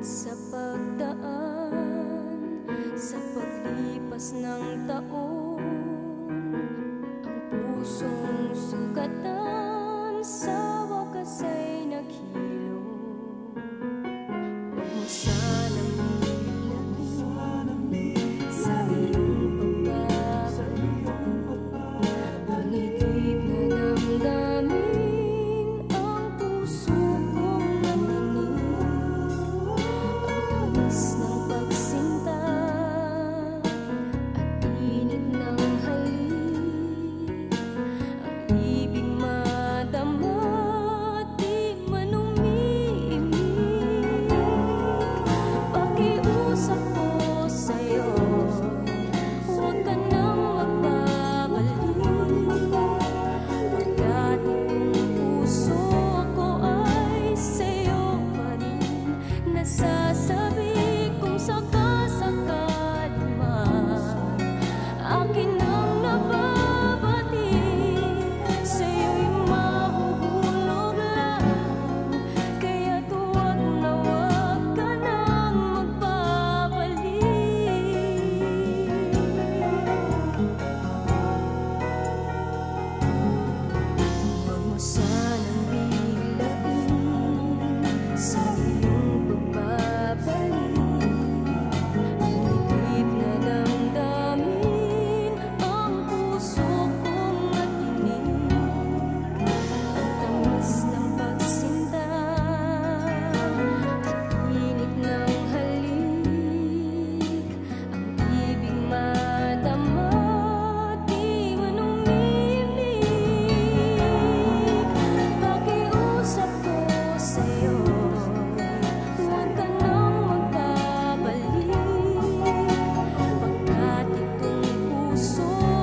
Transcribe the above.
sa pagdaan Sa paglipas ng taon Ang pusong sugatan Sa wakas ay sun. Oh.